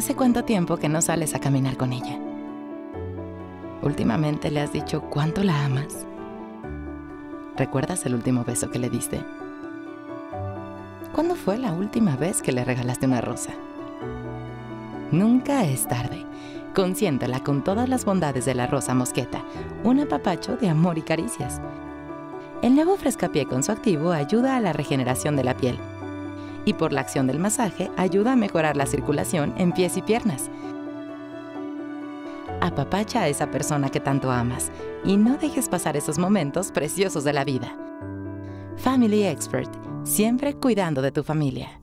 ¿Hace cuánto tiempo que no sales a caminar con ella? Últimamente le has dicho cuánto la amas. ¿Recuerdas el último beso que le diste? ¿Cuándo fue la última vez que le regalaste una rosa? Nunca es tarde. Consiéntela con todas las bondades de la rosa mosqueta, un apapacho de amor y caricias. El nuevo frescapié con su activo ayuda a la regeneración de la piel. Y por la acción del masaje ayuda a mejorar la circulación en pies y piernas. Apapacha a esa persona que tanto amas y no dejes pasar esos momentos preciosos de la vida. Family Expert, siempre cuidando de tu familia.